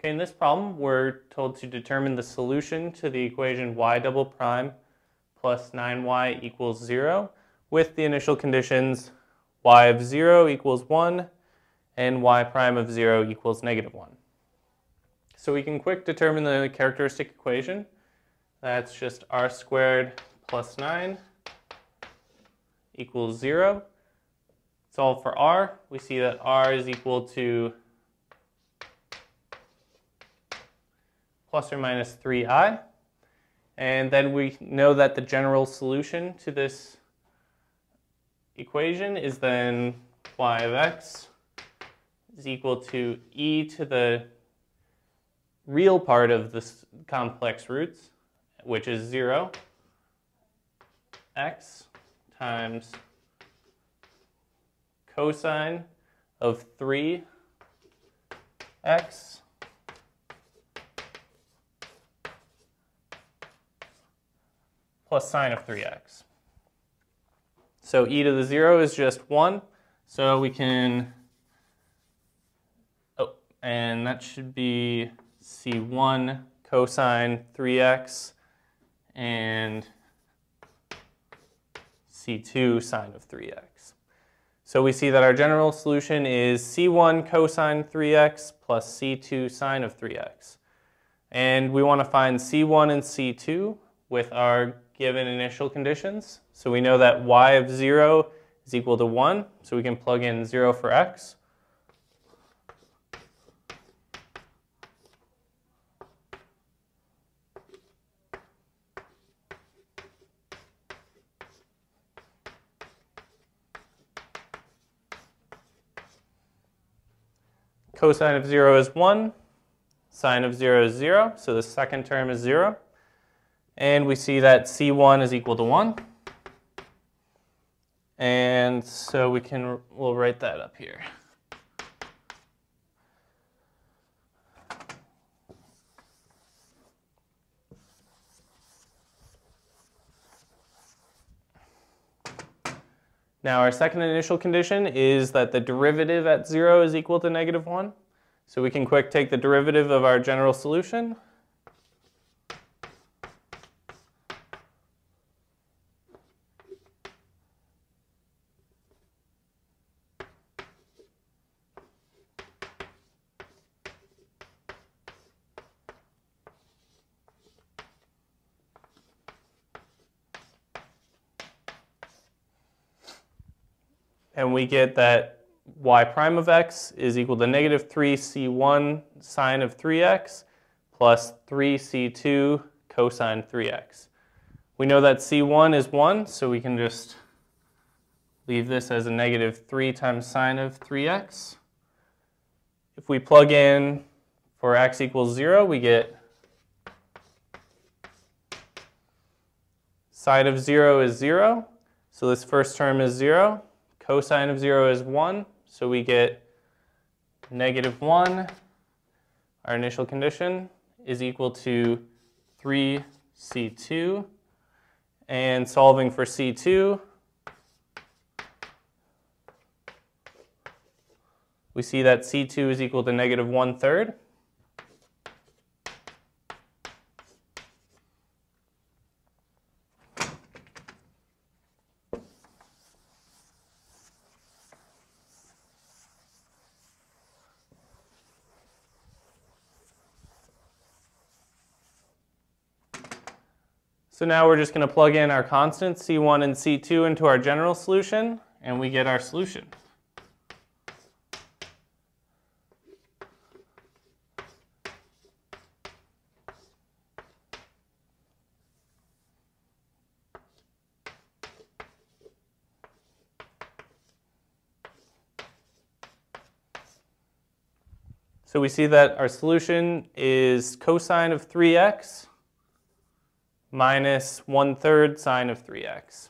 Okay, in this problem, we're told to determine the solution to the equation y double prime plus 9y equals 0 with the initial conditions y of 0 equals 1 and y prime of 0 equals negative 1. So we can quick determine the characteristic equation. That's just r squared plus 9 equals 0. Solve for r. We see that r is equal to plus or minus 3i. And then we know that the general solution to this equation is then y of x is equal to e to the real part of this complex roots, which is 0, x times cosine of 3x plus sine of 3x. So e to the 0 is just 1. So we can, oh, and that should be c1 cosine 3x and c2 sine of 3x. So we see that our general solution is c1 cosine 3x plus c2 sine of 3x. And we want to find c1 and c2 with our given initial conditions. So we know that y of 0 is equal to 1, so we can plug in 0 for x. Cosine of 0 is 1, sine of 0 is 0, so the second term is 0. And we see that C1 is equal to 1. And so we can, we'll write that up here. Now our second initial condition is that the derivative at 0 is equal to negative 1. So we can quick take the derivative of our general solution. And we get that y prime of x is equal to negative 3c1 sine of 3x plus 3c2 cosine 3x. We know that c1 is 1, so we can just leave this as a negative 3 times sine of 3x. If we plug in for x equals 0, we get sine of 0 is 0, so this first term is 0. Cosine of 0 is 1, so we get negative 1. Our initial condition is equal to 3c2. And solving for c2, we see that c2 is equal to negative 1 third. So now we're just going to plug in our constants, C1 and C2, into our general solution, and we get our solution. So we see that our solution is cosine of 3x minus 1 third sine of 3x.